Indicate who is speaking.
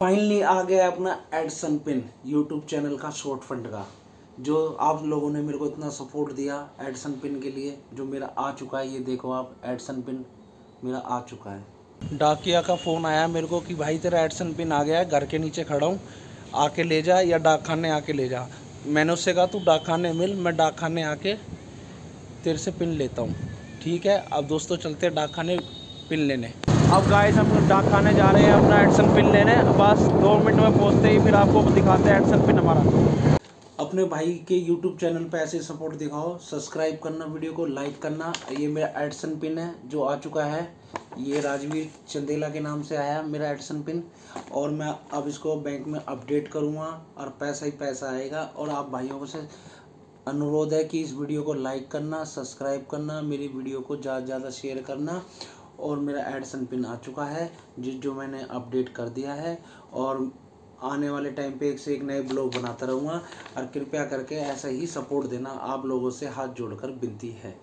Speaker 1: Finally आ गया अपना एडसन पिन यूट्यूब चैनल का शॉर्ट फंड का, जो आप लोगों ने मेरे को इतना सपोर्ट दिया एडसन पिन के लिए, जो मेरा आ चुका है, ये देखो आप एडसन पिन मेरा आ चुका है। डाकिया का फ़ोन आया मेरे को कि भाई तेरा एडसन पिन आ गया है, घर के नीचे खड़ा हूँ, आके ले जा या डाक खाने आके ले जा। मैंने उससे कहा, तू डाक खाने मिल, मैं डाक खाने आके तेरे से पिन लेता हूँ। ठीक है, अब दोस्तों चलते डाक खाने पिन लेने। अब गाइस हम डाक खाने जा रहे हैं अपना एडसन पिन लेने। बस दो मिनट में पहुँचते ही फिर आपको दिखाते हैं एडसन पिन हमारा। अपने भाई के यूट्यूब चैनल पर ऐसे सपोर्ट दिखाओ। सब्सक्राइब करना वीडियो को लाइक करना। ये मेरा एडसन पिन है, जो आ चुका है। ये राजवीर चंदेला के नाम से आया मेरा एडसन पिन और मैं अब इसको बैंक में अपडेट करूँगा और पैसा ही पैसा आएगा। और आप भाइयों से अनुरोध है कि इस वीडियो को लाइक करना सब्सक्राइब करना, मेरी वीडियो को ज़्यादा से ज़्यादा शेयर करना। और मेरा एडसन पिन आ चुका है, जिस जो मैंने अपडेट कर दिया है। और आने वाले टाइम पे एक से एक नए ब्लॉग बनाता रहूँगा। और कृपया करके ऐसा ही सपोर्ट देना आप लोगों से हाथ जोड़कर विनती है।